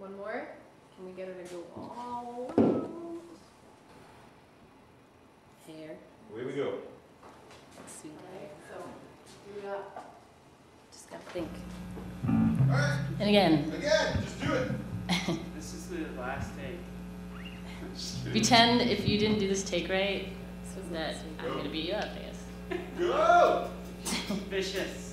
One more. Can we get her to go all around? Hair, Away we go. sweet hair. So, we got. Just gotta think. Alright, And again, again, just do it. This is the last take. pretend if you didn't do this take right, that I'm gonna beat you up, I guess. Go! Vicious.